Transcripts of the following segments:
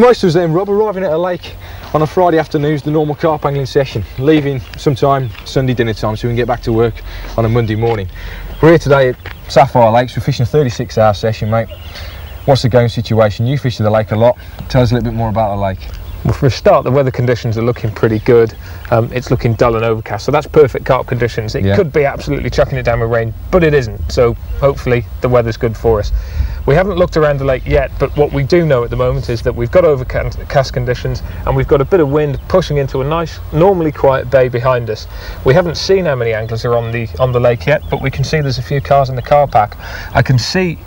For most of us then, Rob, arriving at a lake on a Friday afternoon is the normal carp angling session, leaving sometime Sunday dinner time so we can get back to work on a Monday morning. We're here today at Sapphire Lakes, we're fishing a 36 hour session, mate. What's the going situation? You fish the lake a lot. Tell us a little bit more about the lake. Well, for a start, the weather conditions are looking pretty good. Um, it's looking dull and overcast, so that's perfect carp conditions. It Yeah. could be absolutely chucking it down with rain, but it isn't. So hopefully the weather's good for us. We haven't looked around the lake yet, but what we do know at the moment is that we've got overcast conditions and we've got a bit of wind pushing into a nice, normally quiet bay behind us. We haven't seen how many anglers are on the on the lake yet, but we can see there's a few cars in the car park. I can see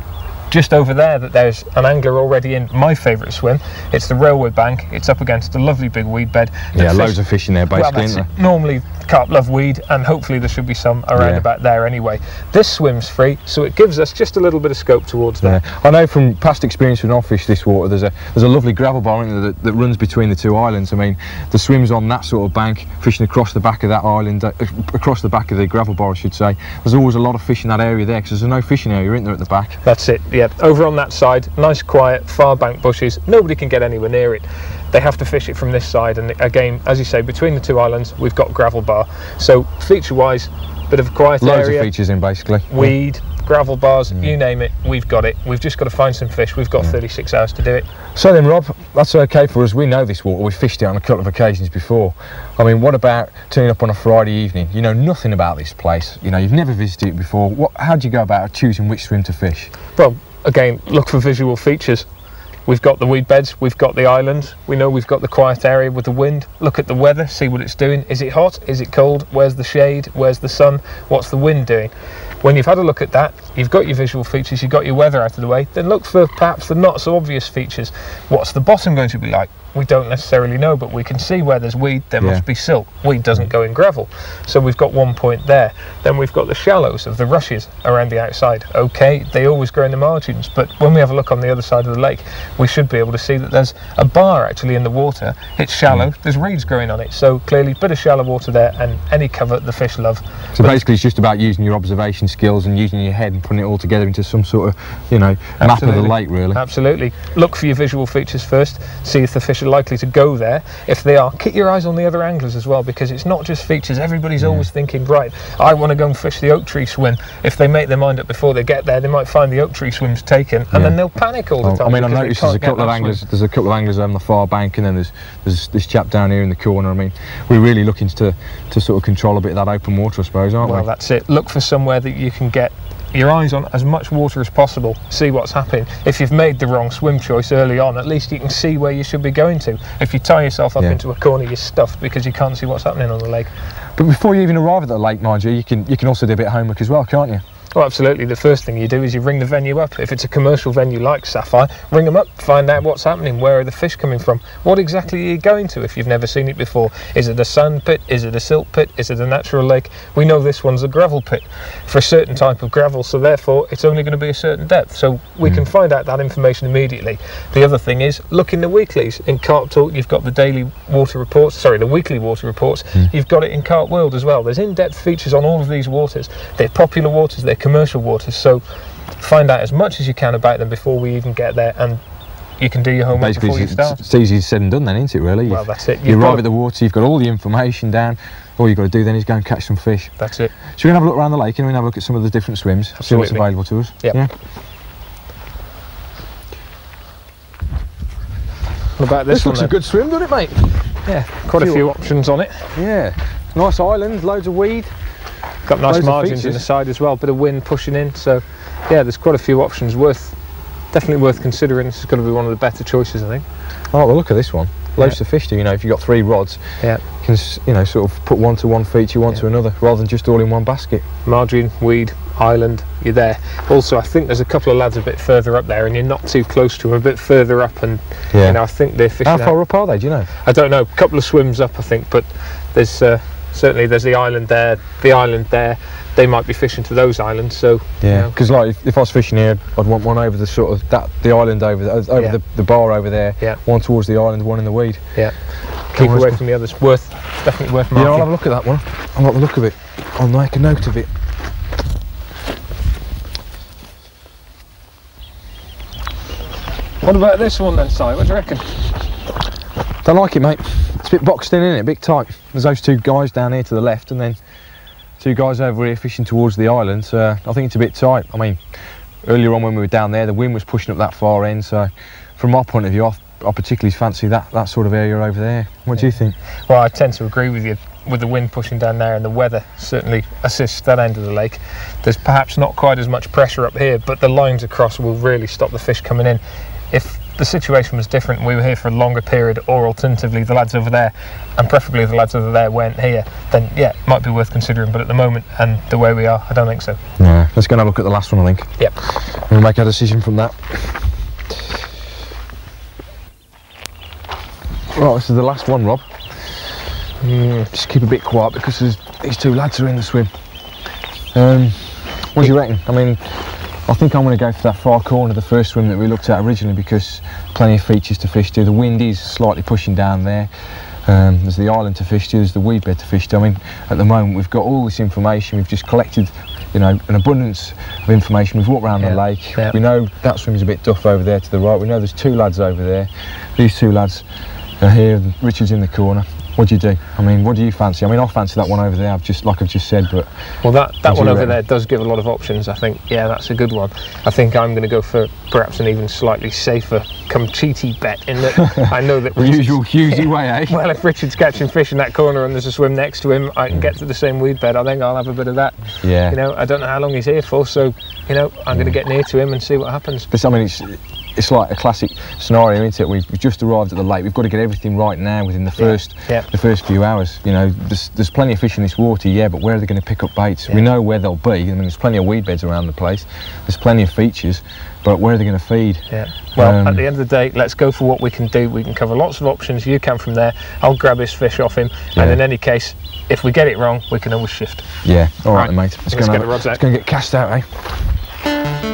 just over there that there's an angler already in my favourite swim. It's the railway bank. It's up against a lovely big weed bed. Yeah, fish- loads of fish in there well, basically, it. Normally, carp love weed, and hopefully there should be some around Yeah. about there anyway. This swim's free, so it gives us just a little bit of scope towards there? Yeah. I know from past experience when I've fished this water, there's a there's a lovely gravel bar there, that, that runs between the two islands. I mean, the swims on that sort of bank, fishing across the back of that island, uh, across the back of the gravel bar, I should say. There's always a lot of fish in that area there because there's no fishing area, isn't there, at the back? That's it. Yeah, over on that side, nice, quiet, far bank bushes. Nobody can get anywhere near it. They have to fish it from this side, and again, as you say, between the two islands, we've got gravel bar. So feature-wise, bit of a quiet Loads area. of features in basically. weed, gravel bars, Mm. you name it, we've got it. We've just got to find some fish. We've got 36 hours to do it. So then, Rob, that's okay for us. We know this water. We've fished it on a couple of occasions before. I mean, what about turning up on a Friday evening? You know nothing about this place. You know, you've never visited it before. What? How do you go about choosing which swim to fish? Well, again, look for visual features. We've got the weed beds, we've got the island, we know we've got the quiet area with the wind. Look at the weather, see what it's doing. Is it hot? Is it cold? Where's the shade? Where's the sun? What's the wind doing? When you've had a look at that, you've got your visual features, you've got your weather out of the way, then look for perhaps the not so obvious features. What's the bottom going to be like? We don't necessarily know, but we can see where there's weed, there Yeah. must be silt. Weed doesn't go in gravel. So we've got one point there. Then we've got the shallows of the rushes around the outside. Okay, they always grow in the margins, but when we have a look on the other side of the lake, we should be able to see that there's a bar actually in the water. It's shallow, there's reeds growing on it. So clearly, a bit of shallow water there, and any cover the fish love. So But- basically, it's just about using your observation skills and using your head and putting it all together into some sort of, you know, map of the lake, really. Absolutely. Look for your visual features first. See if the fish are likely to go there. If they are, keep your eyes on the other anglers as well because it's not just features. Everybody's always thinking, right, I want to go and fish the oak tree swim. If they make their mind up before they get there, they might find the oak tree swim's taken and Yeah. then they'll panic all the Oh, time. I mean, I noticed there's a couple of that swim. anglers. There's a couple of anglers on the far bank, and then there's there's this chap down here in the corner. I mean, we're really looking to to sort of control a bit of that open water, I suppose, aren't Well, we? Well, that's it. Look for somewhere that you can get your eyes on as much water as possible. See what's happening. If you've made the wrong swim choice early on, at least you can see where you should be going to. If you tie yourself up Yeah. into a corner, you're stuffed because you can't see what's happening on the lake. But before you even arrive at the lake, mind you, you can you can also do a bit of homework as well, can't you? Well, absolutely. The first thing you do is you ring the venue up. If it's a commercial venue like Sapphire, ring them up, find out what's happening. Where are the fish coming from? What exactly are you going to if you've never seen it before? Is it a sand pit? Is it a silt pit? Is it a natural lake? We know this one's a gravel pit for a certain type of gravel, so therefore it's only going to be a certain depth. So we can hmm. find out that information immediately. The other thing is look in the weeklies. In Carp Talk, you've got the daily water reports, sorry, the weekly water reports. Hmm. You've got it in Carp World as well. There's in depth features on all of these waters. They're popular waters, they're commercial waters. So find out as much as you can about them before we even get there and you can do your homework Basically, before you start. it's easy said and done, then, isn't it? Really. Well, that's it. You You've arrive got at the water, you've got all the information down. All you've got to do then is go and catch some fish. That's it. So we're going to have a look around the lake and we're to have a look at some of the different swims, see what's available to us. Yep. Yeah. What about this, This looks a good swim, doesn't it, mate? Yeah, quite a Few- few options on it. Yeah. Nice island, loads of weed. Got nice Loads margins in the side as well. Bit of wind pushing in. So yeah, there's quite a few options. Worth definitely worth considering. This is going to be one of the better choices, I think. Oh, well, look at this one. Loads Yeah. to fish to. You know, if you've got three rods, Yeah. you can you know sort of put one to one feature, one Yeah. to another, rather than just all in one basket. Margin, weed, island, you're there. Also, I think there's a couple of lads a bit further up there, and you're not too close to them. A bit further up, and Yeah. you know, I think they're fishing. How out- far up are they? Do you know? I don't know. A couple of swims up, I think, but there's uh, certainly there's the island there, the island there. They might be fishing to those islands. So you Yeah. know, Because like if, if I was fishing here, I'd want one over the sort of that the island over the, over Yeah. the, the bar over there. Yeah. One towards the island, one in the weed. yeah, keep on, away from the others. Worth definitely worth my. Yeah, I'll have a look at that one. I'll like the look of it. I'll make a note of it. What about this one then, Si? What do you reckon? Don't like it, mate. It's a bit boxed in, isn't it? A bit tight. There's those two guys down here to the left, and then two guys over here fishing towards the island. So uh, I think it's a bit tight. I mean, earlier on when we were down there, the wind was pushing up that far end. So from my point of view, I, I particularly fancy that that sort of area over there. What do you think? Well, I tend to agree with you. With the wind pushing down there and the weather certainly assists that end of the lake. There's perhaps not quite as much pressure up here, but the lines across will really stop the fish coming in. If the situation was different we were here for a longer period, or alternatively the lads over there, and preferably the lads over there went here, then yeah, it might be worth considering. But at the moment and the way we are, I don't think so. Yeah, let's go and have a look at the last one, I think. Yep. We'll make our decision from that. Right, this is the last one, Rob. Mm, just keep a bit quiet because there's, these two lads are in the swim. Um, what do you reckon? I mean, I think I'm going to go for that far corner, the first swim that we looked at originally, because plenty of features to fish to. The wind is slightly pushing down there. Um, there's the island to fish to, there's the weed bed to fish to. I mean, at the moment we've got all this information, we've just collected, you know, an abundance of information. We've walked around Yeah, the lake. yeah. We know that swim's a bit duff over there to the right. We know there's two lads over there. These two lads are here. Richard's in the corner. What do you do? I mean, what do you fancy? I mean, I fancy that one over there. I've just, like I've just said, but Well, that, that one over reckon? there does give a lot of options. I think, yeah, that's a good one. I think I'm going to go for perhaps an even slightly safer, come cheaty bet in that I know that the usual Hughesy way, eh? Well, if Richard's catching fish in that corner and there's a swim next to him, I can get to the same weed bed. I think I'll have a bit of that. Yeah. You know, I don't know how long he's here for, so you know, I'm going to get near to him and see what happens. But I mean, it's it's like a classic scenario, isn't it? We've, just arrived at the lake. We've got to get everything right now within the first yeah. the first few hours. You know, there's there's plenty of fish in this water, yeah, but where are they going to pick up baits? We know where they'll be. I mean, there's plenty of weed beds around the place. There's plenty of features, but where are they going to feed? Yeah. Well, Um, at the end of the day, let's go for what we can do. We can cover lots of options. You can from there. I'll grab his fish off him, Yeah. and in any case, if we get it wrong, we can always shift. Yeah. All right, Right. mate. Let's Let's, go get and the rods out. Let's go and get cast out, eh?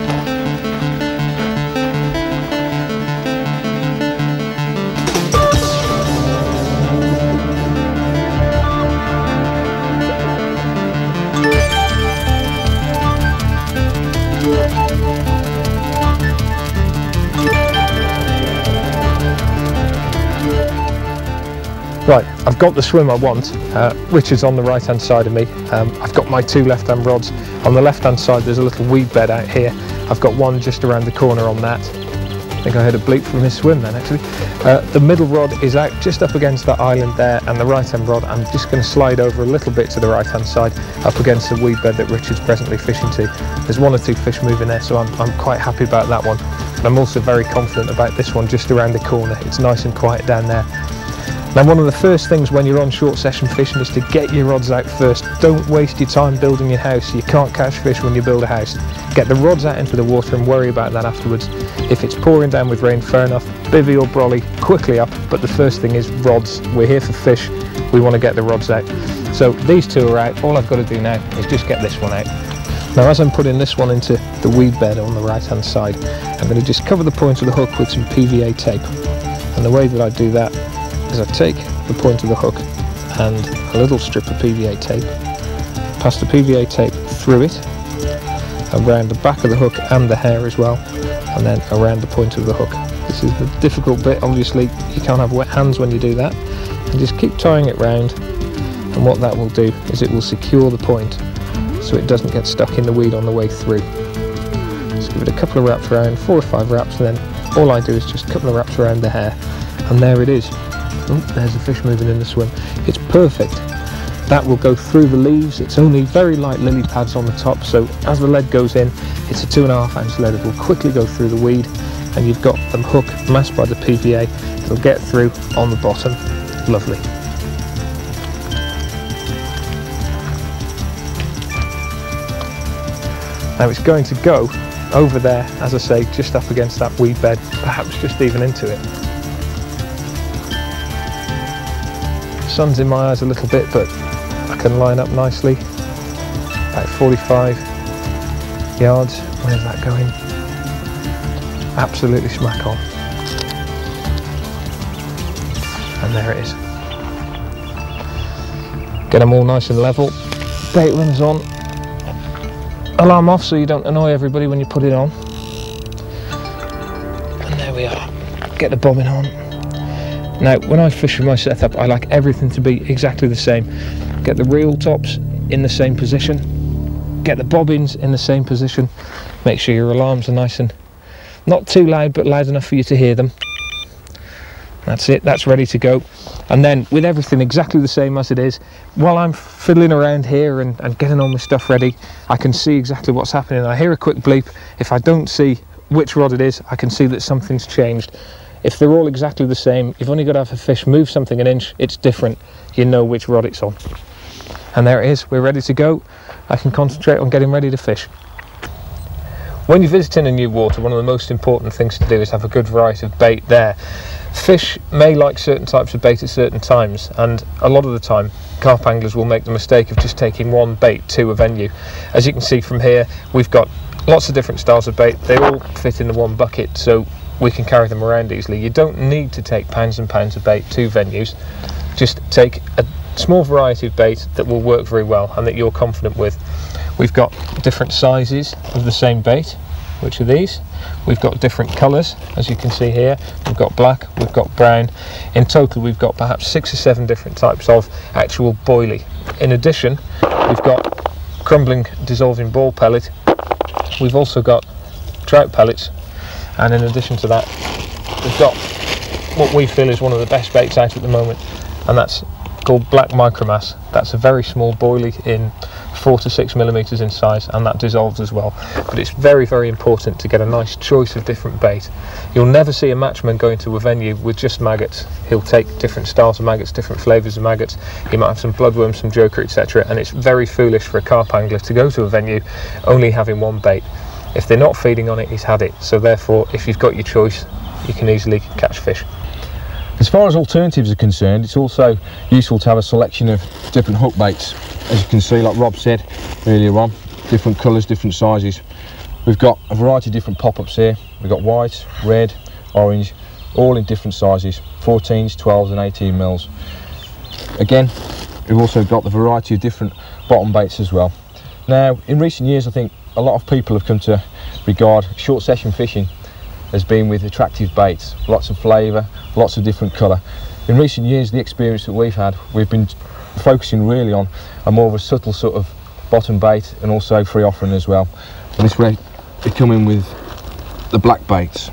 Right, I've got the swim I want. Uh, Richard's on the right hand side of me. Um, I've got my two left hand rods. On the left hand side, there's a little weed bed out here. I've got one just around the corner on that. I think I heard a bleep from his swim then actually. Uh, the middle rod is out just up against that island there, and the right hand rod, I'm just going to slide over a little bit to the right hand side, up against the weed bed that Richard's presently fishing to. There's one or two fish moving there, so I'm, I'm quite happy about that one. And I'm also very confident about this one just around the corner. It's nice and quiet down there. Now, one of the first things when you're on short session fishing is to get your rods out first. Don't waste your time building your house. You can't catch fish when you build a house. Get the rods out into the water and worry about that afterwards. If it's pouring down with rain, fair enough. Bivy or brolly, quickly up. But the first thing is rods. We're here for fish. We want to get the rods out. So these two are out. All I've got to do now is just get this one out. Now, as I'm putting this one into the weed bed on the right hand side, I'm going to just cover the point of the hook with some PVA tape. And the way that I do that is I take the point of the hook and a little strip of PVA tape, pass the PVA tape through it, around the back of the hook and the hair as well, and then around the point of the hook. This is the difficult bit, obviously you can't have wet hands when you do that, and just keep tying it round, and what that will do is it will secure the point so it doesn't get stuck in the weed on the way through. Just give it a couple of wraps around, four or five wraps, and then all I do is just a couple of wraps around the hair, and there it is. Oh, there's a fish moving in the swim. It's perfect. That will go through the leaves. It's only very light lily pads on the top, so as the lead goes in, it's a two and a half ounce lead. It will quickly go through the weed, and you've got the hook masked by the PVA. It'll get through on the bottom. Lovely. Now it's going to go over there, as I say, just up against that weed bed, perhaps just even into it. Sun's in my eyes a little bit, but I can line up nicely. About 45 yards. Where's that going? Absolutely smack on. And there it is. Get them all nice and level. Bait runs on. Alarm off so you don't annoy everybody when you put it on. And there we are. Get the bobbin on. Now, when I fish with my setup, I like everything to be exactly the same. Get the reel tops in the same position, get the bobbins in the same position, make sure your alarms are nice and not too loud, but loud enough for you to hear them. That's it, that's ready to go. And then with everything exactly the same as it is, while I'm fiddling around here and, and getting all my stuff ready, I can see exactly what's happening. I hear a quick bleep. If I don't see which rod it is, I can see that something's changed. If they're all exactly the same, you've only got to have a fish move something an inch, it's different. You know which rod it's on. And there it is, we're ready to go. I can concentrate on getting ready to fish. When you're visiting a new water, one of the most important things to do is have a good variety of bait there. Fish may like certain types of bait at certain times, and a lot of the time, carp anglers will make the mistake of just taking one bait to a venue. As you can see from here, we've got lots of different styles of bait. They all fit in the one bucket, so we can carry them around easily. You don't need to take pounds and pounds of bait to venues. Just take a small variety of bait that will work very well and that you're confident with. We've got different sizes of the same bait, which are these. We've got different colours, as you can see here. We've got black, we've got brown. In total, we've got perhaps six or seven different types of actual boilie. In addition, we've got crumbling dissolving ball pellet. We've also got trout pellets and in addition to that we've got what we feel is one of the best baits out at the moment and that's called black micromass. That's a very small boilie in four to six millimeters in size and that dissolves as well. But it's very very important to get a nice choice of different bait. You'll never see a matchman going to a venue with just maggots. He'll take different styles of maggots different flavors of maggots. He might have some bloodworms some joker etc and it's very foolish for a carp angler to go to a venue only having one bait if they're not feeding on it, he's had it. So therefore, if you've got your choice, you can easily catch fish. As far as alternatives are concerned, it's also useful to have a selection of different hook baits. As you can see, like Rob said earlier on, different colours, different sizes. We've got a variety of different pop-ups here. We've got white, red, orange, all in different sizes, 14s, 12s and 18 mils. Again, we've also got the variety of different bottom baits as well. Now, in recent years, I think a lot of people have come to regard short session fishing as being with attractive baits, lots of flavour, lots of different colour. In recent years, the experience that we've had, we've been focusing really on a more of a subtle sort of bottom bait and also free offering as well. And this way, we come in with the black baits.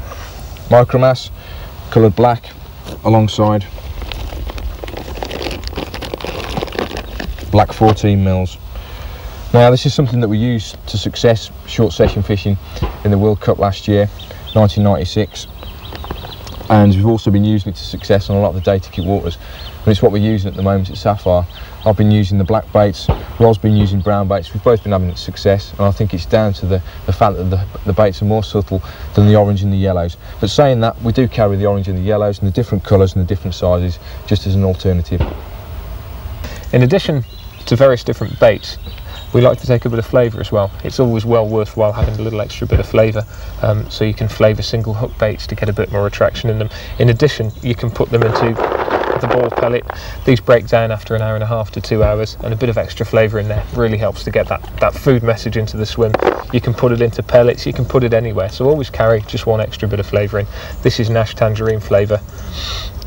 Micromass, coloured black, alongside black 14 mils. Now this is something that we used to success short session fishing in the World Cup last year, 1996 and we've also been using it to success on a lot of the day ticket waters and it's what we're using at the moment at Sapphire. I've been using the black baits, Rob's been using brown baits, we've both been having success and I think it's down to the, the fact that the, the baits are more subtle than the orange and the yellows. But saying that, we do carry the orange and the yellows and the different colours and the different sizes just as an alternative. In addition to various different baits, we like to take a bit of flavour as well. It's always well worthwhile having a little extra bit of flavour um, so you can flavour single hook baits to get a bit more attraction in them. In addition, you can put them into the ball pellet. These break down after an hour and a half to two hours and a bit of extra flavour in there really helps to get that, that food message into the swim. You can put it into pellets, you can put it anywhere. So always carry just one extra bit of flavour in. This is Nash Tangerine flavour.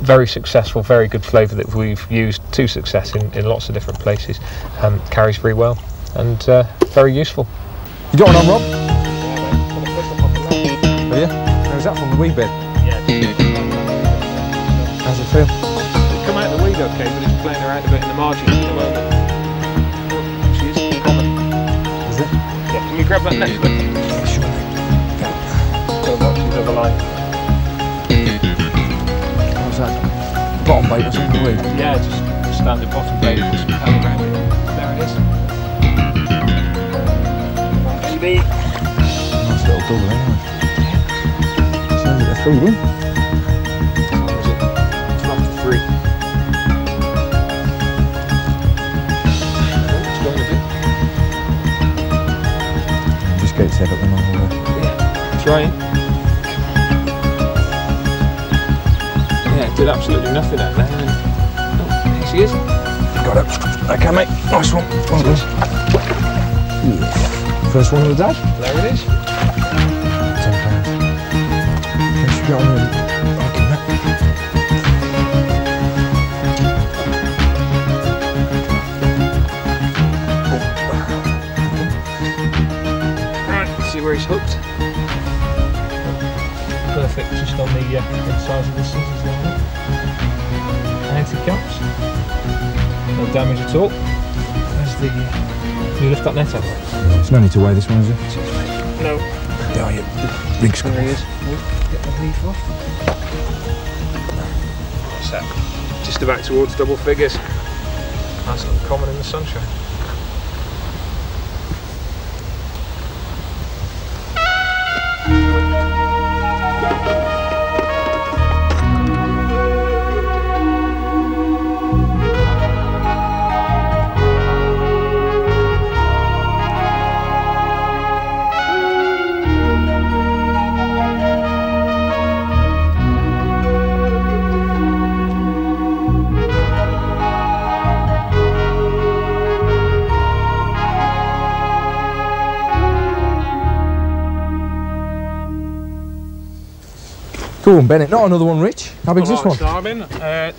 Very successful, very good flavour that we've used to success in, in lots of different places. Um, carries very well and uh, very useful. You got one on, Rob? Have you? How's that from the wee bit? Yeah. How's it feel? It's come out of the weed okay, but it's playing around a bit in the margins at the moment. She is common. Is it? Yeah, can you grab that next one? Sure. So watch his other line. How's that? Bottom bait or something weed? Yeah, just standard bottom bait Baby. Nice was it? Just get head up the normal way. Yeah. Trying. Yeah, did absolutely nothing out there. Oh, here she is. Got it. Okay, mate. Nice one. Well done. First one of the day. There it is. Ten pounds. Thanks. Right, see where he's hooked. Perfect, just on the uh, inside of the scissors there. Anti-caps. No damage at all. There's the... You lift that net up. There's no need to weigh this one, is it? No. Oh, yeah. Rink's There he is. Oh, get the leaf off. So, just about towards double figures. That's common in the sunshine. Go on, Bennett. Not another one, Rich. How big's this one? Simon, uh,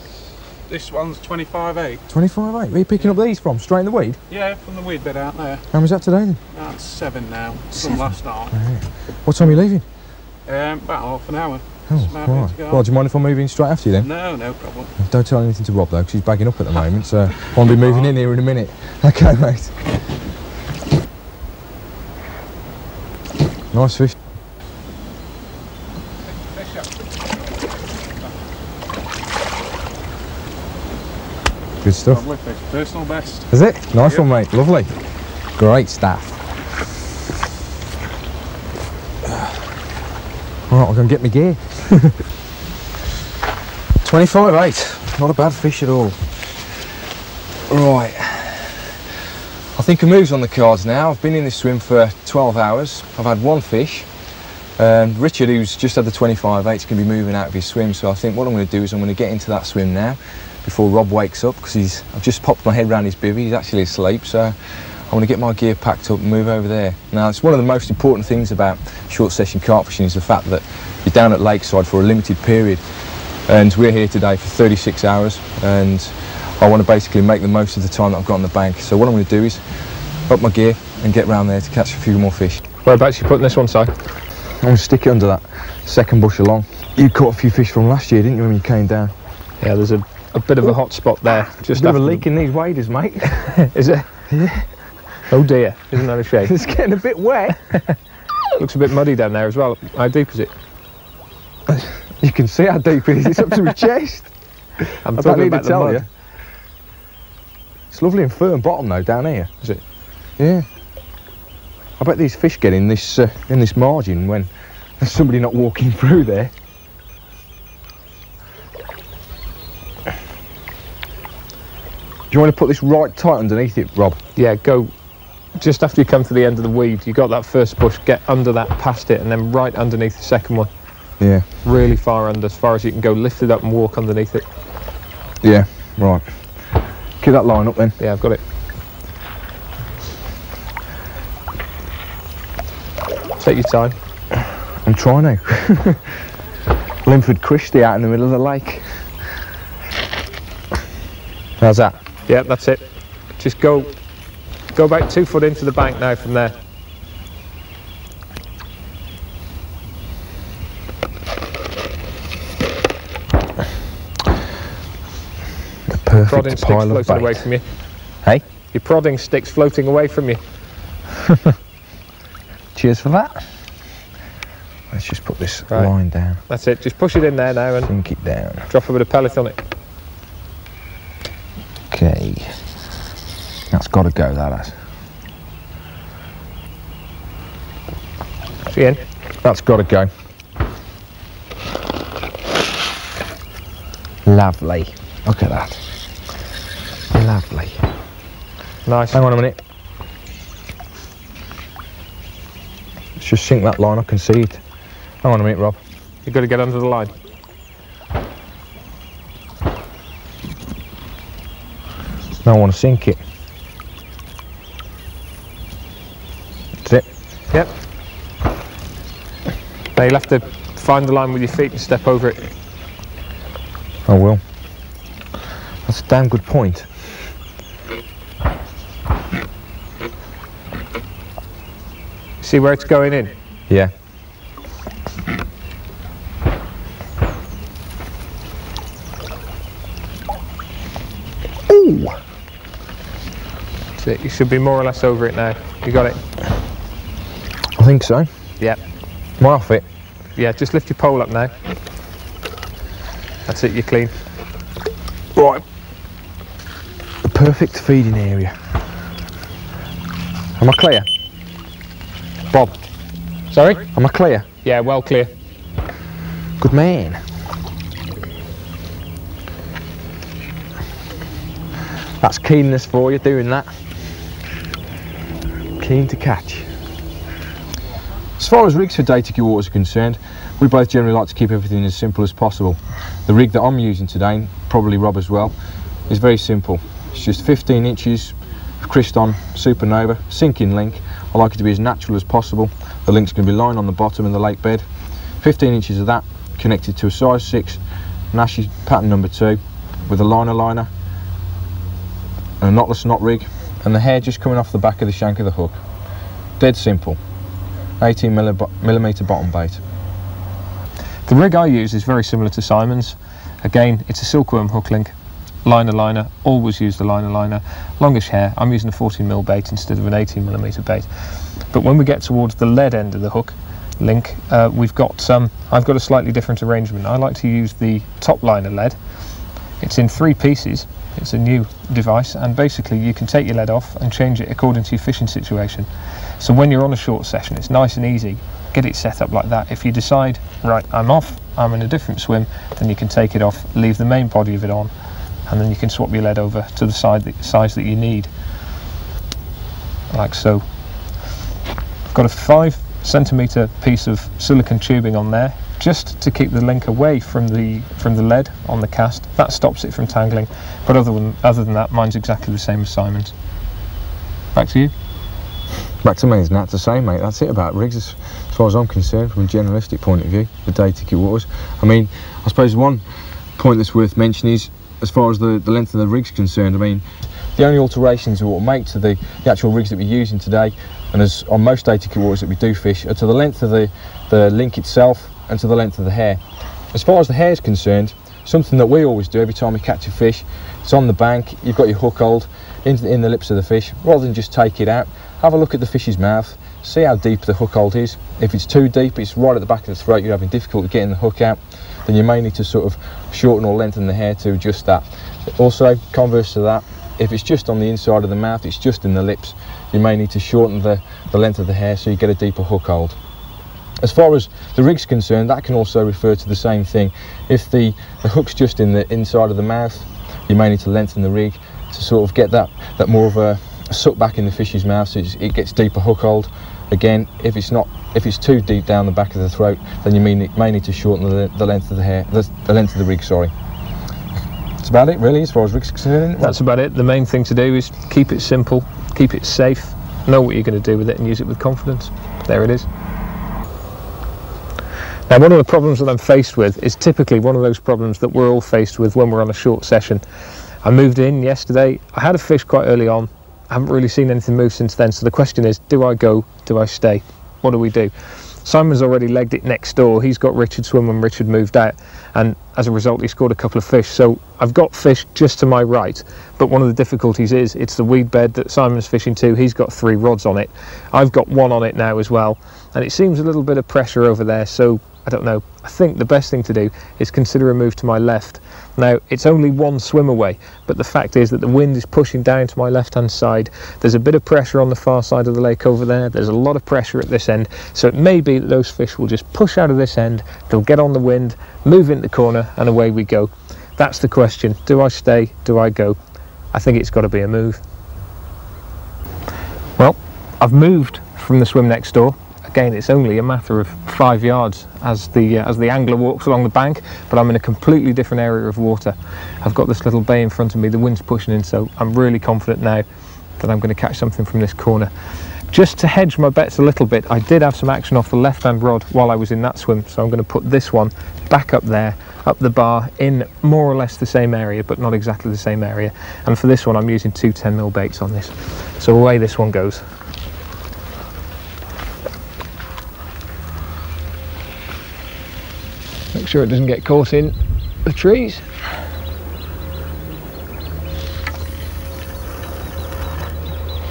this one's 25.8. 25 8. Where are you picking up these from? Straight in the weed? Yeah, from the weed bed out there. How was that today then? That's seven now Seven? from last night. What time are you leaving? Um, about half an hour. Oh, right. Well, do you mind if I'm moving straight after you then? No, no problem. Don't tell anything to Rob though, because he's bagging up at the moment, so I'll be moving in here in a minute. Okay, mate. Nice fish. Good stuff. Lovely fish. Personal best. Is it? Nice Yep. one, mate. Lovely. Great stuff. Right, I'm going to get my gear. 25.8. Not a bad fish at all. Right. I think a move's on the cards now. I've been in this swim for 12 hours. I've had one fish. Um, Richard, who's just had the 25.8, is going to be moving out of his swim. So I think what I'm going to do is I'm going to get into that swim now before Rob wakes up because he's I've just popped my head round his bivvy. He's actually asleep, so I want to get my gear packed up and move over there. Now, it's one of the most important things about short session carp fishing is the fact that you're down at Lakeside for a limited period, and we're here today for 36 hours, and I want to basically make the most of the time that I've got on the bank. So what I'm going to do is up my gear and get round there to catch a few more fish. Whereabouts you putting this one, Si? I'm going to stick it under that second bush along. You caught a few fish from last year, didn't you, when you came down? Yeah, there's a, a bit of a hot spot there. Just a leak in these waders, mate. Is it? Yeah. Oh dear, isn't that a shame? it's getting a bit wet. Looks a bit muddy down there as well. How deep is it? You can see how deep it is. It's up to my chest. I'm I talking need to about the tell mud. you. It's lovely and firm bottom though down here. Is it? Yeah. I bet these fish get in this uh, in this margin when there's somebody not walking through there. Do you want to put this right tight underneath it, Rob? Yeah, go just after you come to the end of the weed. You got that first bush. Get under that, past it, and then right underneath the second one. Yeah. Really far under, as far as you can go. Lift it up and walk underneath it. Yeah. Right. Keep that line up then. Yeah, I've got it. Take your time. I'm trying to. Linford Christie out in the middle of the lake. How's that? Yeah, that's it. Just go, go about two foot into the bank now from there. The perfect Prodding sticks pile floating away from you. Hey? Your prodding sticks floating away from you. Cheers for that. Let's just put this Right. line down. That's it. Just push it in there now and Sink it down. drop a bit of pellet on it. Okay. That's got to go, that has. See in. That's got to go. Lovely. Look at that. Lovely. Nice. Hang on a minute. Let's just sink that line. I can see it. Hang on a minute, Rob. You've got to get under the line. Now I want to sink it. That's it. Yep. Now you'll have to find the line with your feet and step over it. I will. That's a damn good point. See where it's going in? Yeah. It. You should be more or less over it now. You got it? I think so. Yeah. My off it. Yeah, just lift your pole up now. That's it, you're clean. Right. The perfect feeding area. Am I clear? Bob, Sorry? am I clear? Yeah, well clear. Good man. That's keenness for you doing that. Keen to catch. As far as rigs for day ticket waters are concerned, we both generally like to keep everything as simple as possible. The rig that I'm using today, probably Rob as well, is very simple. It's just 15 inches of Kryston Supernova sinking link. I like it to be as natural as possible. The link's going to be lying on the bottom in the lake bed. 15 inches of that connected to a size 6 Nashi pattern number 2 with a line aligner and a knotless knot rig and the hair just coming off the back of the shank of the hook. Dead simple. 18 millimeter bottom bait. The rig I use is very similar to Simon's. Again, it's a silkworm hook link. Liner liner, always use the line aligner. Longish hair, I'm using a 14mm bait instead of an 18mm bait. But when we get towards the lead end of the hook link, uh, we've got um, I've got a slightly different arrangement. I like to use the top liner lead. It's in three pieces. It's a new device, and basically you can take your lead off and change it according to your fishing situation. So when you're on a short session, it's nice and easy. Get it set up like that. If you decide, right, I'm off, I'm in a different swim, then you can take it off, leave the main body of it on, and then you can swap your lead over to the side that, size that you need, like so. I've got a five centimeter piece of silicon tubing on there, just to keep the link away from the from the lead on the cast. That stops it from tangling. But other than other than that, mine's exactly the same as Simon's. Back to you. Back to me, isn't that the same, mate? That's it about rigs as, as far as I'm concerned, from a generalistic point of view, the day ticket waters. I mean, I suppose one point that's worth mentioning is as far as the, the length of the rig's concerned, I mean, the only alterations we will make to the, the actual rigs that we're using today, and as on most day ticket waters that we do fish, are to the length of the, the link itself and to the length of the hair. As far as the hair is concerned, something that we always do every time we catch a fish, it's on the bank, you've got your hook hold in, in the lips of the fish, rather than just take it out, have a look at the fish's mouth, see how deep the hook hold is. If it's too deep, it's right at the back of the throat, you're having difficulty getting the hook out, then you may need to sort of shorten or lengthen the hair to adjust that. Also, converse to that, if it's just on the inside of the mouth, it's just in the lips, you may need to shorten the, the length of the hair so you get a deeper hook hold. As far as the rig's concerned, that can also refer to the same thing. If the, the hook's just in the inside of the mouth, you may need to lengthen the rig to sort of get that, that more of a, suck back in the fish's mouth so it gets deeper hook hold. Again, if it's not, if it's too deep down the back of the throat, then you may, need- may need to shorten the, the length of the hair, the, the length of the rig. Sorry. That's about it, really, as far as rig's concerned. That's about it. The main thing to do is keep it simple, keep it safe, know what you're going to do with it, and use it with confidence. There it is. Now, one of the problems that I'm faced with is typically one of those problems that we're all faced with when we're on a short session. I moved in yesterday. I had a fish quite early on. I haven't really seen anything move since then. So the question is, do I go? Do I stay? What do we do? Simon's already legged it next door. He's got Richard swim when Richard moved out, and as a result, he scored a couple of fish. So I've got fish just to my right, but one of the difficulties is it's the weed bed that Simon's fishing to. He's got three rods on it. I've got one on it now as well, and it seems a little bit of pressure over there. So I don't know. I think the best thing to do is consider a move to my left. Now, it's only one swim away, but the fact is that the wind is pushing down to my left hand side. There's a bit of pressure on the far side of the lake over there. There's a lot of pressure at this end. So it may be that those fish will just push out of this end, they'll get on the wind, move into the corner, and away we go. That's the question. Do I stay? Do I go? I think it's got to be a move. Well, I've moved from the swim next door. Again, it's only a matter of five yards as the uh, as the angler walks along the bank, but I'm in a completely different area of water. I've got this little bay in front of me. The wind's pushing in, so I'm really confident now that I'm going to catch something from this corner. Just to hedge my bets a little bit, I did have some action off the left-hand rod while I was in that swim, so I'm going to put this one back up there, up the bar, in more or less the same area, but not exactly the same area. And for this one, I'm using two 10mm baits on this. So away this one goes. Sure it doesn't get caught in the trees.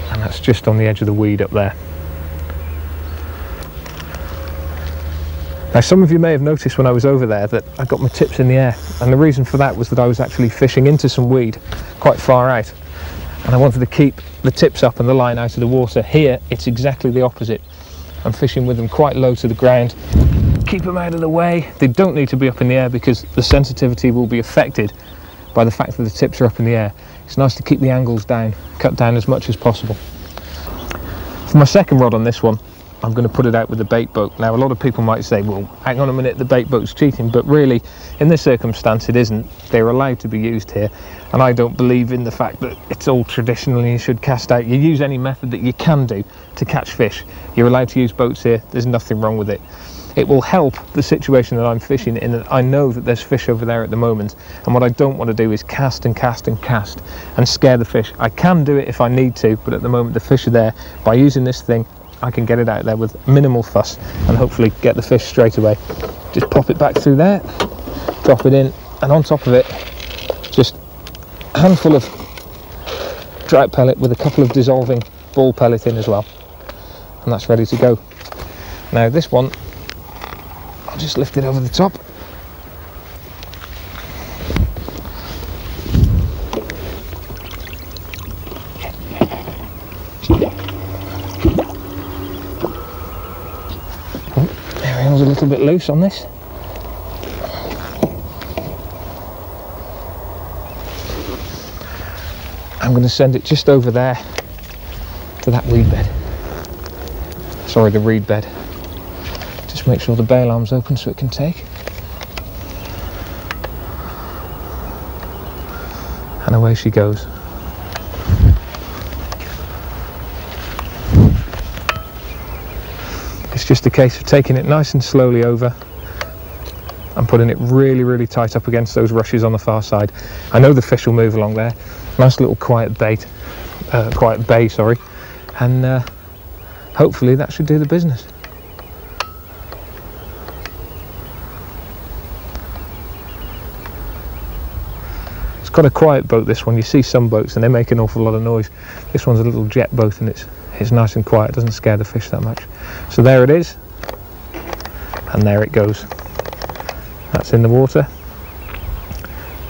And that's just on the edge of the weed up there. Now some of you may have noticed when I was over there that I got my tips in the air and the reason for that was that I was actually fishing into some weed quite far out and I wanted to keep the tips up and the line out of the water. Here it's exactly the opposite. I'm fishing with them quite low to the ground, keep them out of the way. They don't need to be up in the air because the sensitivity will be affected by the fact that the tips are up in the air. It's nice to keep the angles down, cut down as much as possible. For my second rod on this one, I'm going to put it out with the bait boat. Now, a lot of people might say, well, hang on a minute, the bait boat's cheating, but really, in this circumstance, it isn't. They're allowed to be used here, and I don't believe in the fact that it's all traditionally you should cast out. You use any method that you can do to catch fish. You're allowed to use boats here, there's nothing wrong with it. It will help the situation that I'm fishing in that I know that there's fish over there at the moment, and what I don't want to do is cast and cast and cast and scare the fish. I can do it if I need to, but at the moment the fish are there. By using this thing, I can get it out there with minimal fuss and hopefully get the fish straight away. Just pop it back through there, drop it in, and on top of it, just a handful of trout pellet with a couple of dissolving ball pellet in as well. And that's ready to go. Now this one, I'll just lift it over the top. Oh, Aerial's a little bit loose on this. I'm going to send it just over there to that weed bed. Sorry, the reed bed. Just make sure the bail arm's open so it can take. And away she goes. It's just a case of taking it nice and slowly over and putting it really, really tight up against those rushes on the far side. I know the fish will move along there. Nice little quiet bait, uh, quiet bay, sorry. And uh, hopefully that should do the business. It's got a quiet boat this one. You see some boats and they make an awful lot of noise. This one's a little jet boat and it's it's nice and quiet, It doesn't scare the fish that much. So there it is. And there it goes. That's in the water.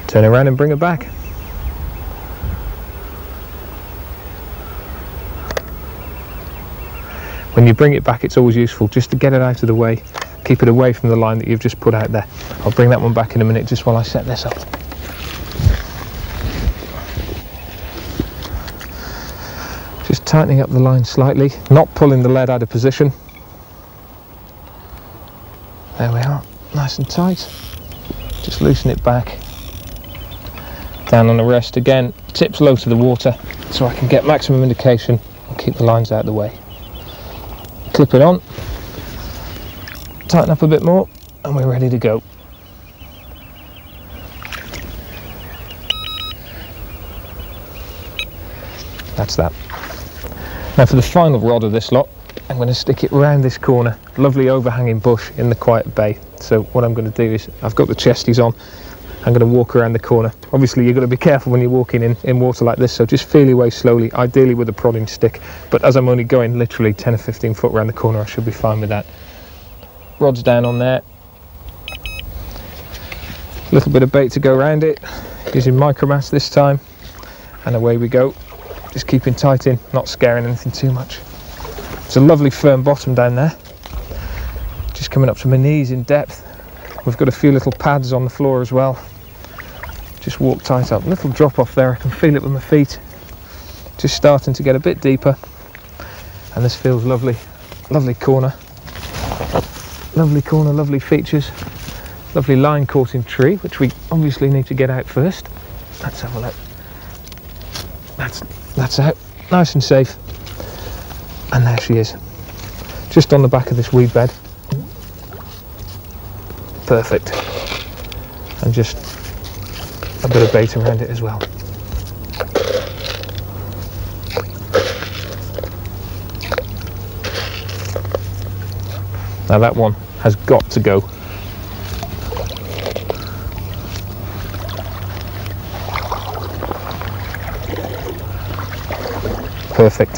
Turn around and bring it back. When you bring it back, it's always useful just to get it out of the way. Keep it away from the line that you've just put out there. I'll bring that one back in a minute just while I set this up. Tightening up the line slightly, not pulling the lead out of position. There we are, nice and tight. Just loosen it back. Down on the rest again, tips low to the water so I can get maximum indication and keep the lines out of the way. Clip it on, tighten up a bit more and we're ready to go. That's that. Now for the final rod of this lot, I'm going to stick it round this corner. Lovely overhanging bush in the quiet bay. So what I'm going to do is, I've got the chesties on, I'm going to walk around the corner. Obviously you've got to be careful when you're walking in, in water like this, so just feel your way slowly, ideally with a prodding stick. But as I'm only going literally 10 or 15 foot around the corner, I should be fine with that. Rod's down on there. Little bit of bait to go around it, using micromass this time. And away we go. Just keeping tight in, not scaring anything too much. It's a lovely firm bottom down there. Just coming up to my knees in depth. We've got a few little pads on the floor as well. Just walk tight up. Little drop off there, I can feel it with my feet. Just starting to get a bit deeper. And this feels lovely. Lovely corner. Lovely corner, lovely features. Lovely line caught in tree, which we obviously need to get out first. Let's have a look. That's that's out, nice and safe. And there she is, just on the back of this weed bed. Perfect. And just a bit of bait around it as well. Now that one has got to go. Perfect.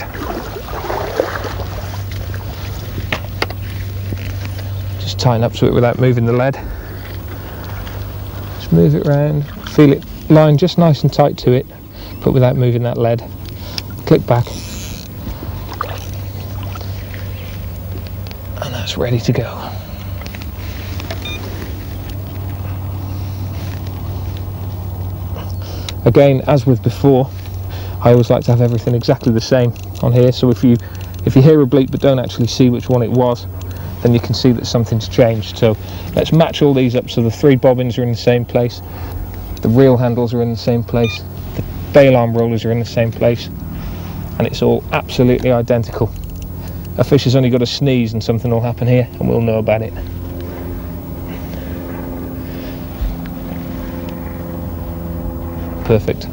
Just tighten up to it without moving the lead. Just move it round, feel it line just nice and tight to it, but without moving that lead. Click back. And that's ready to go. Again, as with before, I always like to have everything exactly the same on here. So if you if you hear a bleep but don't actually see which one it was, then you can see that something's changed. So let's match all these up so the three bobbins are in the same place, the reel handles are in the same place, the bail arm rollers are in the same place, and it's all absolutely identical. A fish has only got to sneeze and something will happen here and we'll know about it. Perfect.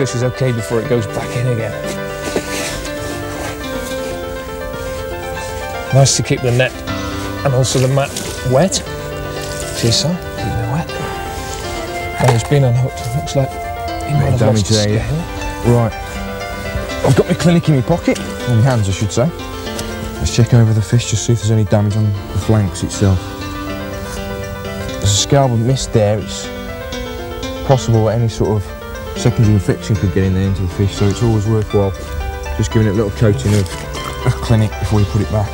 Fish is okay before it goes back in again. Nice to keep the net and also the mat wet. See son, keep it wet. And it's been unhooked. Looks like he might have damage lost the there, yeah. Right. I've got my Klin-ik in my pocket, or my hands I should say. Let's check over the fish, just see if there's any damage on the flanks itself. There's a scalp missed there, it's possible any sort of secondary infection could get in there into the fish, so it's always worthwhile just giving it a little coating of, a Klin-ik before you put it back.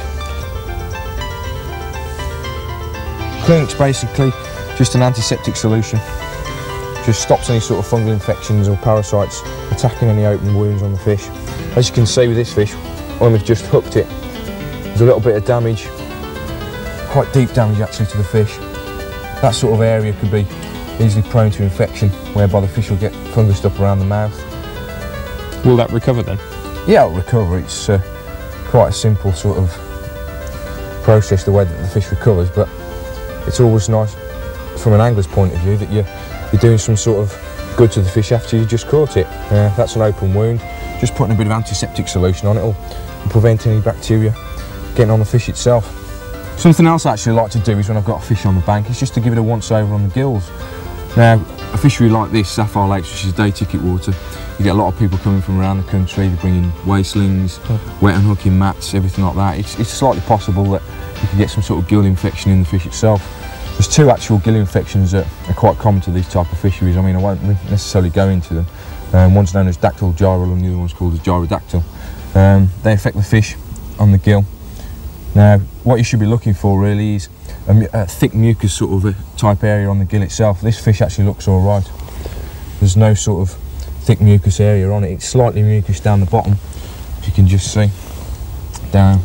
Klin-ik's basically just an antiseptic solution. Just stops any sort of fungal infections or parasites attacking any open wounds on the fish. As you can see with this fish, when we've just hooked it, there's a little bit of damage, quite deep damage actually to the fish. That sort of area could be easily prone to infection, whereby the fish will get fungused up around the mouth. Will that recover then? Yeah, it'll recover. It's uh, quite a simple sort of process the way that the fish recovers, but it's always nice from an angler's point of view that you're, you're doing some sort of good to the fish after you just caught it. Uh, that's an open wound. Just putting a bit of antiseptic solution on it will prevent any bacteria getting on the fish itself. Something else I actually like to do is when I've got a fish on the bank is just to give it a once over on the gills. Now, a fishery like this, Sapphire Lakes, which is day ticket water, you get a lot of people coming from around the country, they bring in weigh slings, wet and hooking mats, everything like that. It's, it's slightly possible that you could get some sort of gill infection in the fish itself. There's two actual gill infections that are quite common to these type of fisheries. I mean, I won't necessarily go into them. Um, one's known as dactyl gyral and the other one's called as gyrodactyl. Um, they affect the fish on the gill. Now, what you should be looking for really is a, a thick mucus sort of a type area on the gill itself. This fish actually looks all right. There's no sort of thick mucus area on it. It's slightly mucus down the bottom, if you can just see down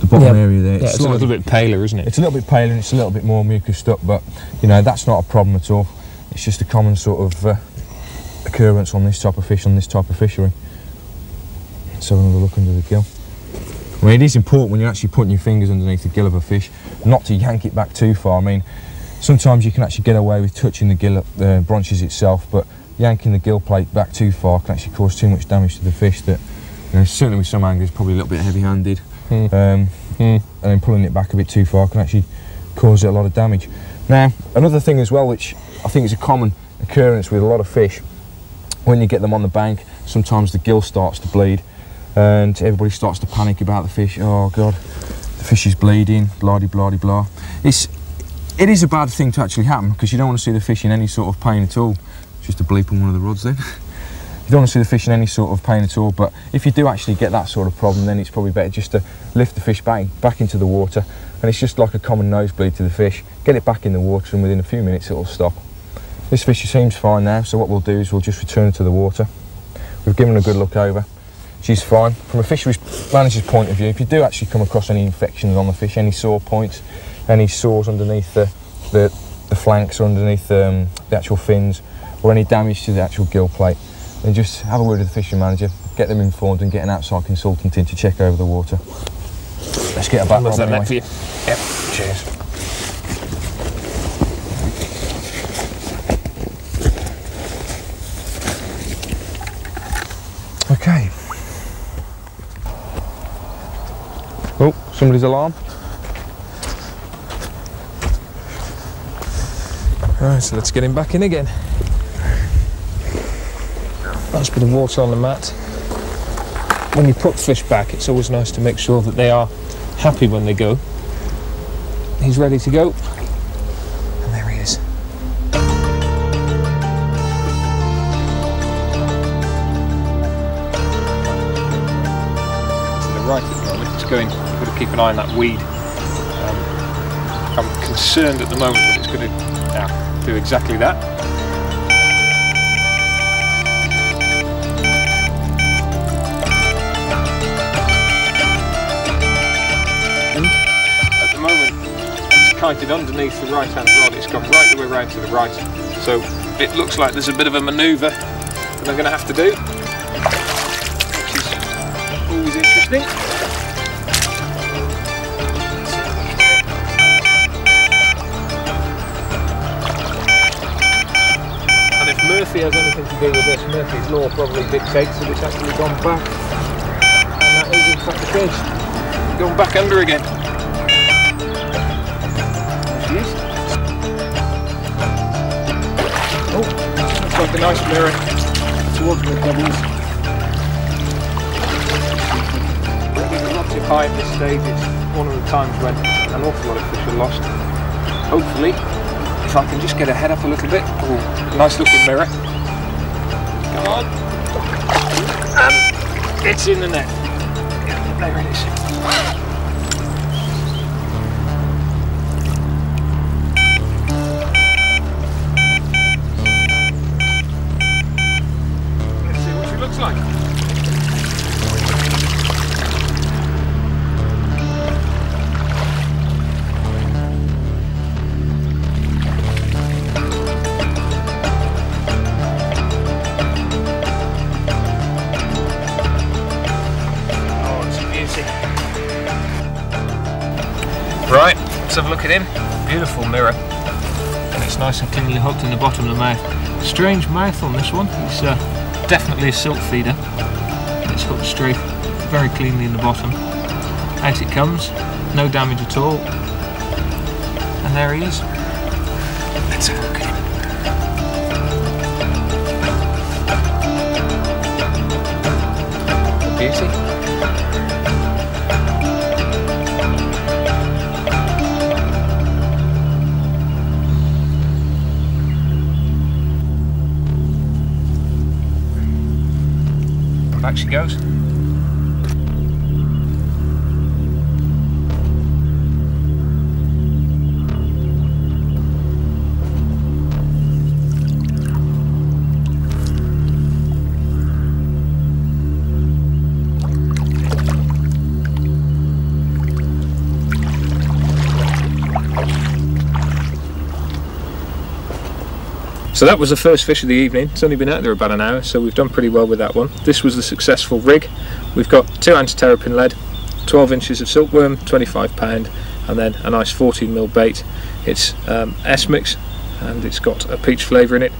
the bottom Yeah. area there. Yeah, it's a little bit paler, isn't it? it's a little bit paler and it's a little bit more mucused up, but you know that's not a problem at all. It's just a common sort of uh, occurrence on this type of fish on this type of fishery. Let's have another look under the gill. I mean, it is important when you're actually putting your fingers underneath the gill of a fish not to yank it back too far. I mean, sometimes you can actually get away with touching the gill, the branches itself, but yanking the gill plate back too far can actually cause too much damage to the fish. That you know, certainly with some anglers, probably a little bit heavy-handed. Hmm. Um, Hmm. and then pulling it back a bit too far can actually cause it a lot of damage. Now, another thing as well, which I think is a common occurrence with a lot of fish, when you get them on the bank, sometimes the gill starts to bleed, and everybody starts to panic about the fish. Oh God, the fish is bleeding, blah de blah blah. It's it is a bad thing to actually happen because you don't want to see the fish in any sort of pain at all. Just a bleep on one of the rods then. you don't want to see the fish in any sort of pain at all, but if you do actually get that sort of problem, then it's probably better just to lift the fish back, back into the water. And it's just like a common nosebleed to the fish. Get it back in the water and within a few minutes it'll stop. This fish seems fine now, so what we'll do is we'll just return it to the water. We've given a good look over. She's fine. From a fisheries manager's point of view, if you do actually come across any infections on the fish, any sore points, any sores underneath the, the, the flanks or underneath um, the actual fins, or any damage to the actual gill plate, then just have a word with the fishing manager, get them informed and get an outside consultant in to check over the water. Let's get her back that anyway. for you. Yep. Cheers. Okay. Oh, somebody's alarm. Right, so let's get him back in again. Nice bit of water on the mat. When you put fish back, it's always nice to make sure that they are happy when they go. He's ready to go. An eye on that weed. Um, I'm concerned at the moment that it's going to yeah, do exactly that. At the moment, it's kited underneath the right hand rod, it's gone right the way round to the right. So it looks like there's a bit of a manoeuvre that I'm going to have to do, which is always interesting. Murphy has anything to do with this, Murphy's law probably dictates that it's actually gone back. And that is in fact the case. Going back under again. There she is. Oh, looks like a nice mirror towards the. It's not too high at this stage. It's one of the times when an awful lot of fish are lost. Hopefully, if I can just get her head up a little bit. Oh, nice looking mirror. Come on. And it's in the net. There it is. Nice and cleanly hooked in the bottom of the mouth. Strange mouth on this one. it's uh, definitely a silt feeder. It's hooked straight very cleanly in the bottom. Out it comes, no damage at all. And there he is. Let's have a look. Beauty. Back she goes. So that was the first fish of the evening. It's only been out there about an hour, so we've done pretty well with that one. This was the successful rig. We've got two ounce terrapin lead, 12 inches of silkworm, 25 pound, and then a nice 14 mil bait. It's um, S-Mix, and it's got a peach flavour in it.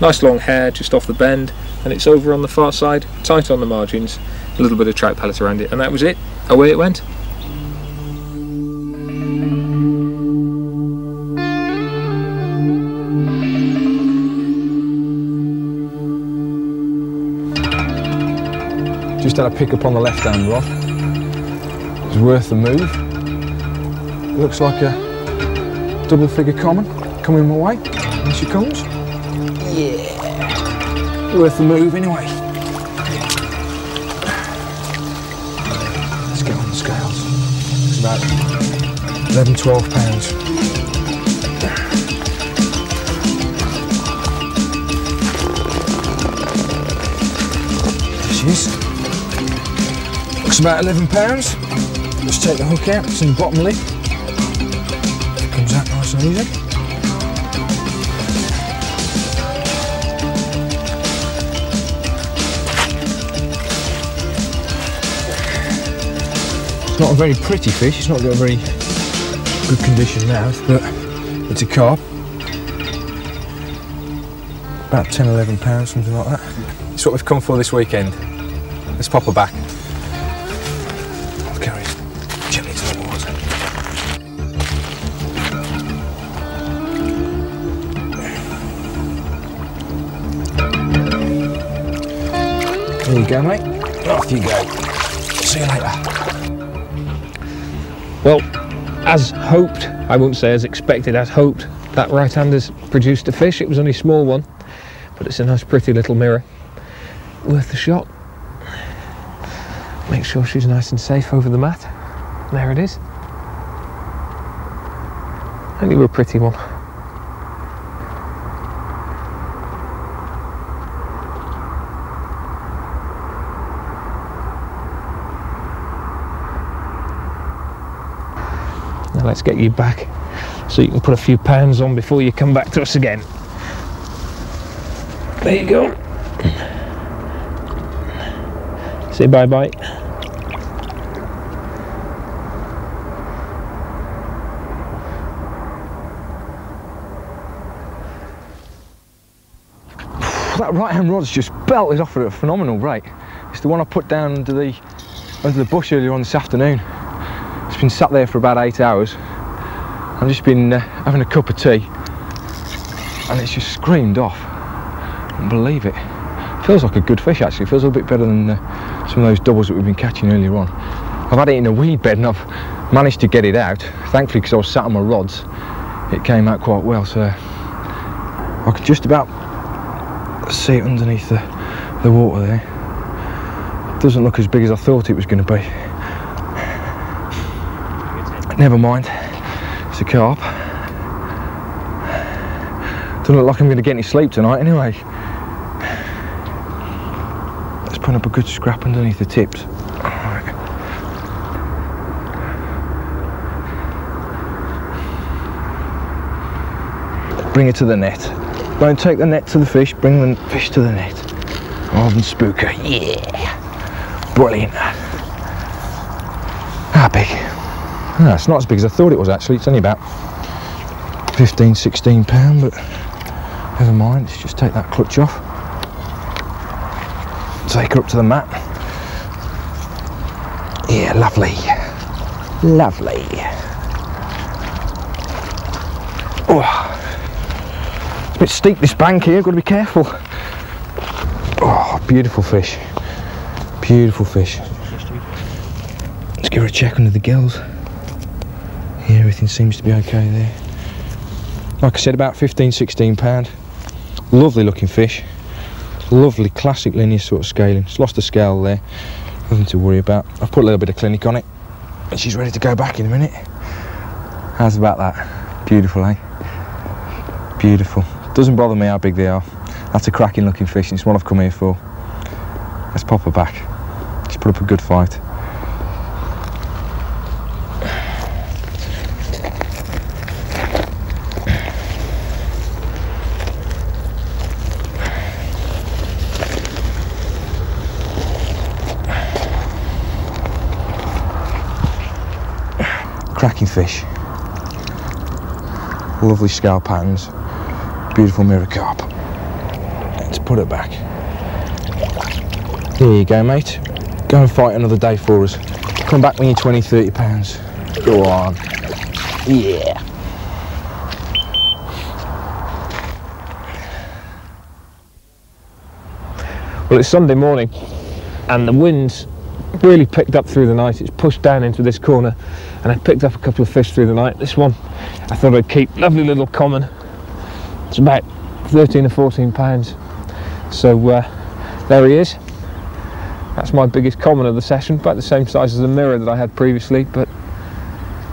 Nice long hair just off the bend, and it's over on the far side, tight on the margins, a little bit of trout pellet around it, and that was it. Away it went. A pick up on the left hand rod. It's worth the move. Looks like a double figure common coming my way. Here she comes. Yeah. Worth the move anyway. Let's get on the scales. It's about 11, 12 pounds. Looks about 11 pounds. Let's take the hook out, it's in the bottom lip. It comes out nice and easy. It's not a very pretty fish, it's not got a very good condition mouth, but it's a carp. About 10, 11 pounds, something like that. It's what we've come for this weekend. Let's pop her back. Go, mate. Off you go. See you later. Well, as hoped, I won't say as expected, as hoped, that right-hander's produced a fish. It was only a small one, but it's a nice pretty little mirror. Worth a shot. Make sure she's nice and safe over the mat. There it is. Only a pretty one. Let's get you back so you can put a few pounds on before you come back to us again. There you go. Say bye bye. That right hand rod's just belted off at a phenomenal rate. It's the one I put down under the under the bush earlier on this afternoon. It's been sat there for about eight hours. I've just been uh, having a cup of tea and it's just screamed off. I can't believe it. Feels like a good fish actually. Feels a bit better than uh, some of those doubles that we've been catching earlier on. I've had it in a weed bed and I've managed to get it out. Thankfully because I was sat on my rods, it came out quite well. So I could just about see it underneath the, the water there. Doesn't look as big as I thought it was going to be. Never mind, a carp. Doesn't look like I'm going to get any sleep tonight anyway. Let's put up a good scrap underneath the tips. Bring it to the net. Don't take the net to the fish, bring the fish to the net. Rather than spooker. Yeah. Brilliant. How big? Ah, it's not as big as I thought it was actually. It's only about 15, 16 pound, but never mind. Let's just take that clutch off. Take her up to the mat. Yeah, lovely. Lovely. Oh. It's a bit steep this bank here, got to be careful. Oh, beautiful fish. Beautiful fish. Let's give her a check under the gills. Everything seems to be okay there. Like I said, about 15, 16 pound. Lovely looking fish. Lovely classic linear sort of scaling. It's lost the scale there. Nothing to worry about. I've put a little bit of Klin-ik on it. And she's ready to go back in a minute. How's about that? Beautiful, eh? Beautiful. Doesn't bother me how big they are. That's a cracking looking fish and it's what I've come here for. Let's pop her back. She's put up a good fight. Cracking fish. Lovely scale patterns. Beautiful mirror carp. Let's put it back. There you go, mate. Go and fight another day for us. Come back when you're 20, 30 pounds. Go on. Yeah. Well, it's Sunday morning, and the wind's really picked up through the night. It's pushed down into this corner, and I picked up a couple of fish through the night. This one I thought I'd keep, lovely little common. It's about 13 or 14 pounds. So uh, there he is. That's my biggest common of the session, about the same size as the mirror that I had previously, but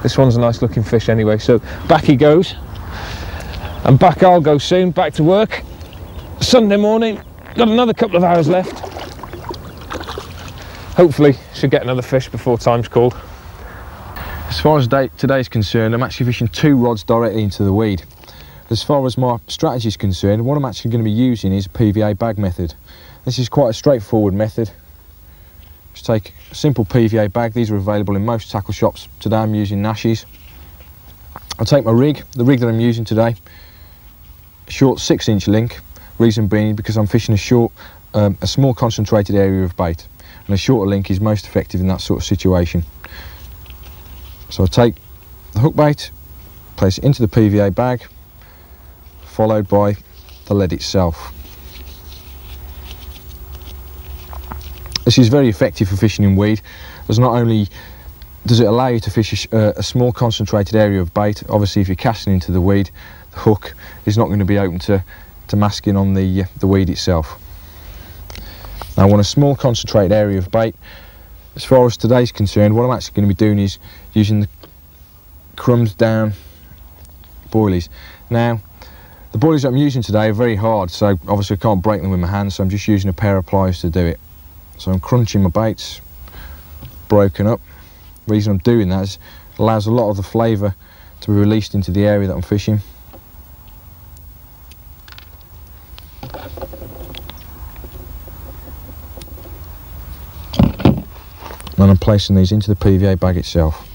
this one's a nice looking fish anyway. So back he goes, and back I'll go soon, back to work. Sunday morning, got another couple of hours left. Hopefully, should get another fish before time's called. As far as day, today's concerned, I'm actually fishing two rods directly into the weed. As far as my strategy is concerned, what I'm actually going to be using is a PVA bag method. This is quite a straightforward method. Just take a simple PVA bag. These are available in most tackle shops. Today I'm using Nash's. I'll take my rig, the rig that I'm using today, short six inch link. Reason being because I'm fishing a short, um, a small concentrated area of bait. And a shorter link is most effective in that sort of situation. So I'll take the hook bait, place it into the PVA bag, followed by the lead itself. This is very effective for fishing in weed, as not only does it allow you to fish a, uh, a, small concentrated area of bait, obviously if you're casting into the weed, the hook is not going to be open to, to masking on the, uh, the weed itself. Now I want a small concentrated area of bait. As far as today's concerned, what I'm actually going to be doing is using the crumbs down boilies. Now, the boilies I'm using today are very hard, so obviously I can't break them with my hands, so I'm just using a pair of pliers to do it. So I'm crunching my baits, broken up. The reason I'm doing that is it allows a lot of the flavour to be released into the area that I'm fishing. And I'm placing these into the PVA bag itself.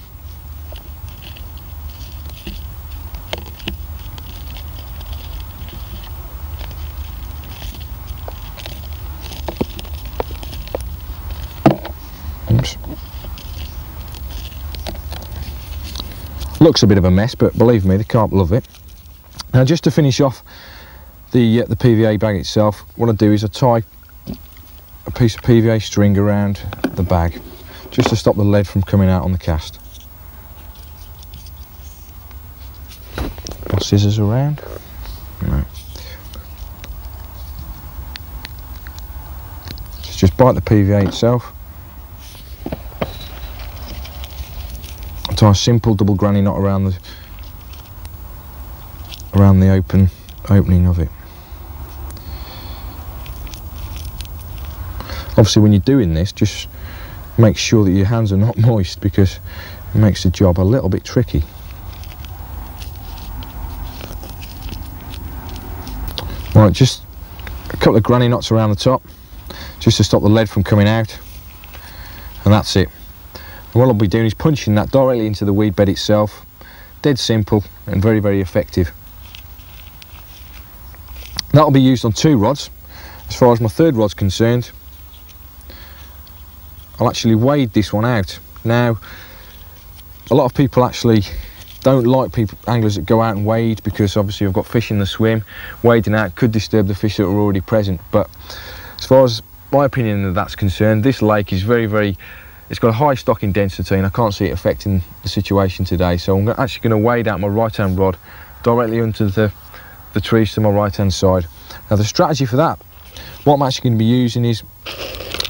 Looks a bit of a mess, but believe me, the carp love it. Now, just to finish off the uh, the PVA bag itself, what I do is I tie a piece of PVA string around the bag, just to stop the lead from coming out on the cast. Scissors around. No. just bite the PVA itself. tie a simple double granny knot around the around the open opening of it. Obviously when you're doing this just make sure that your hands are not moist because it makes the job a little bit tricky. Right, just a couple of granny knots around the top just to stop the lead from coming out and that's it. And what I'll be doing is punching that directly into the weed bed itself. Dead simple and very, very effective. That'll be used on two rods. As far as my third rod's concerned, I'll actually wade this one out. Now, a lot of people actually don't like people anglers that go out and wade because obviously you've got fish in the swim. Wading out could disturb the fish that are already present. But as far as my opinion of that's concerned, this lake is very, very it's got a high stocking density and I can't see it affecting the situation today. So I'm actually going to wade out my right hand rod directly onto the, the trees to my right hand side. Now the strategy for that, what I'm actually going to be using is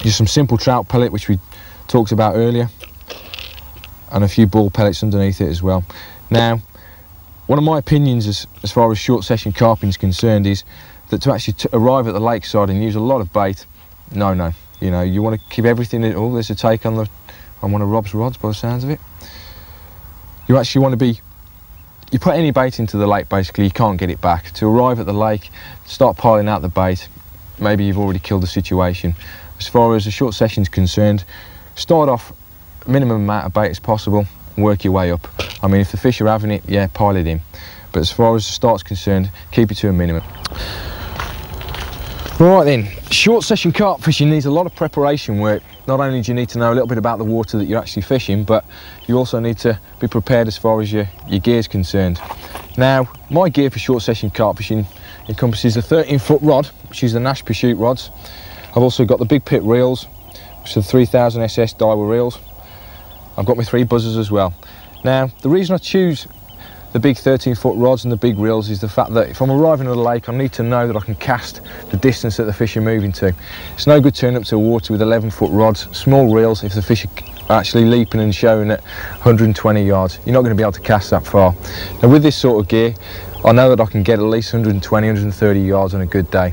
just some simple trout pellet which we talked about earlier and a few ball pellets underneath it as well. Now one of my opinions as, as far as short session carping is concerned is that to actually arrive at the lakeside and use a lot of bait, no, no, you know, you want to keep everything. Oh, there's a take on the on one of Rob's rods by the sounds of it. You actually want to be. You put any bait into the lake, basically, you can't get it back. To arrive at the lake, start piling out the bait. Maybe you've already killed the situation. As far as the short session is concerned, start off minimum amount of bait as possible work your way up. I mean, if the fish are having it, yeah, pile it in. But as far as the start's concerned, keep it to a minimum. Right then, short session carp fishing needs a lot of preparation work. Not only do you need to know a little bit about the water that you're actually fishing, but you also need to be prepared as far as your, your gear is concerned. Now, my gear for short session carp fishing encompasses a 13 foot rod, which is the Nash Pursuit rods. I've also got the big pit reels, which are the 3000 SS Daiwa reels. I've got my three buzzers as well. Now, the reason I choose the big 13 foot rods and the big reels is the fact that if I'm arriving at a lake I need to know that I can cast the distance that the fish are moving to. It's no good turning up to water with 11 foot rods, small reels if the fish are actually leaping and showing at 120 yards. You're not going to be able to cast that far. Now with this sort of gear I know that I can get at least 120, 130 yards on a good day.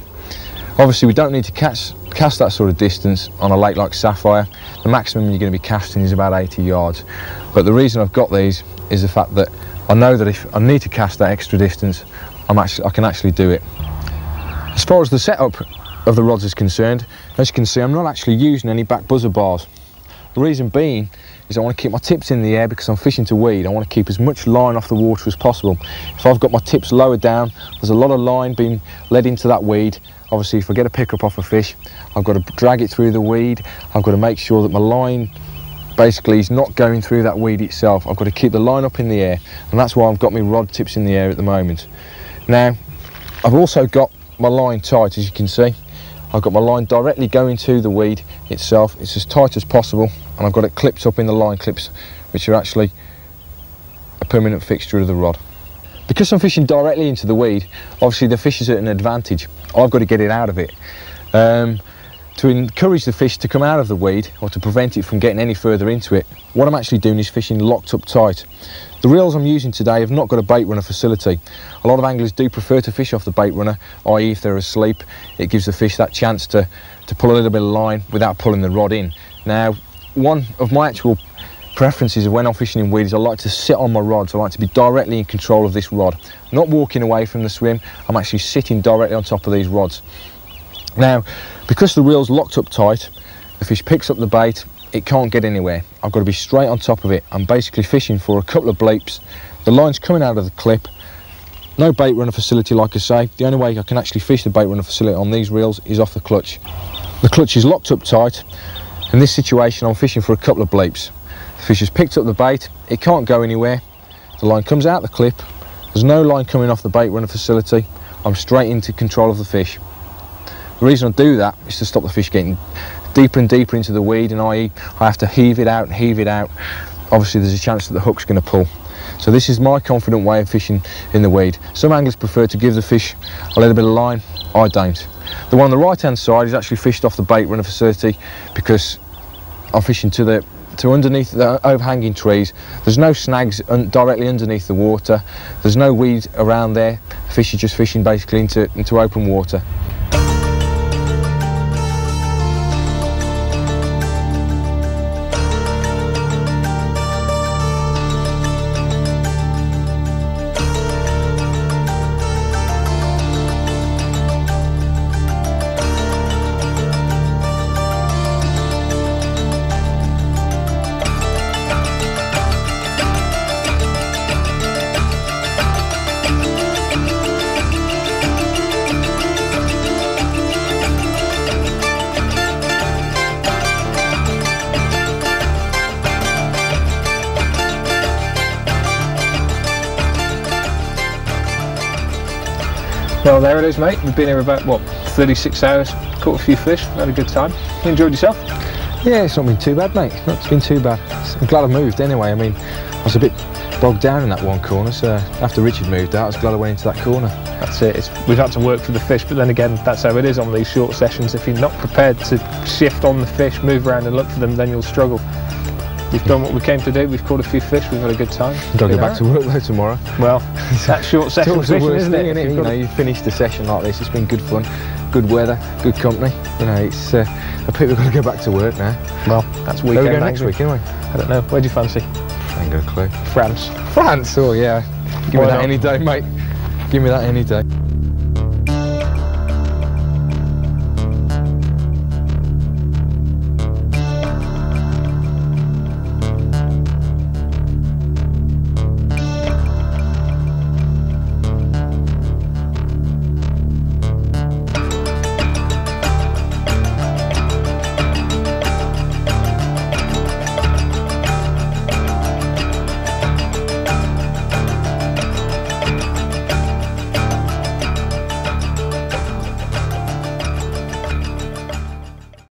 Obviously we don't need to cast, cast that sort of distance on a lake like Sapphire. The maximum you're going to be casting is about 80 yards. But the reason I've got these is the fact that I know that if I need to cast that extra distance, I'm actually, I can actually do it. As far as the setup of the rods is concerned, as you can see, I'm not actually using any back buzzer bars. The reason being is I want to keep my tips in the air because I'm fishing to weed. I want to keep as much line off the water as possible. If I've got my tips lower down, there's a lot of line being led into that weed. Obviously, if I get a pickup off a fish, I've got to drag it through the weed. I've got to make sure that my line basically is not going through that weed itself. I've got to keep the line up in the air and that's why I've got my rod tips in the air at the moment. Now I've also got my line tight as you can see. I've got my line directly going to the weed itself. It's as tight as possible and I've got it clipped up in the line clips which are actually a permanent fixture of the rod. Because I'm fishing directly into the weed, obviously the fish is at an advantage. I've got to get it out of it. Um, to encourage the fish to come out of the weed or to prevent it from getting any further into it, what I'm actually doing is fishing locked up tight. The reels I'm using today have not got a bait runner facility. A lot of anglers do prefer to fish off the bait runner, i.e. if they're asleep, it gives the fish that chance to, to pull a little bit of line without pulling the rod in. Now, one of my actual preferences of when I'm fishing in weed is I like to sit on my rods, I like to be directly in control of this rod. Not walking away from the swim, I'm actually sitting directly on top of these rods. Now, because the reel's locked up tight, the fish picks up the bait, it can't get anywhere. I've got to be straight on top of it. I'm basically fishing for a couple of bleeps. The line's coming out of the clip. No bait runner facility, like I say. The only way I can actually fish the bait runner facility on these reels is off the clutch. The clutch is locked up tight. In this situation, I'm fishing for a couple of bleeps. The fish has picked up the bait. It can't go anywhere. The line comes out the clip. There's no line coming off the bait runner facility. I'm straight into control of the fish. The reason I do that is to stop the fish getting deeper and deeper into the weed and i.e. I have to heave it out and heave it out. Obviously there's a chance that the hook's going to pull. So this is my confident way of fishing in the weed. Some anglers prefer to give the fish a little bit of line, I don't. The one on the right hand side is actually fished off the bait runner facility because I'm fishing to the to underneath the overhanging trees. There's no snags un directly underneath the water. There's no weeds around there. The fish are just fishing basically into, into open water. Well, there it is, mate. We've been here about, what, 36 hours, caught a few fish, had a good time. You enjoyed yourself? Yeah, it's not been too bad, mate. It's been too bad. I'm glad I moved anyway. I mean, I was a bit bogged down in that one corner, so after Richard moved out, I was glad I went into that corner. That's it. It's, we've had to work for the fish, but then again, that's how it is on these short sessions. If you're not prepared to shift on the fish, move around and look for them, then you'll struggle. We've done what we came to do. We've caught a few fish. We've had a good time. Got to go back to work though tomorrow. Well, that short session It's always the fishing, worst isn't thing, it? You've You know, you finished a session like this. It's been good fun, good weather, good company. You know, it's. Uh, I think we've got to go back to work now. Well, that's Where weekend. we go next week, anyway? I don't know. Where do you fancy? Ain't got a clue. France. France. Oh yeah. Give me that any day, mate. Give me that any day.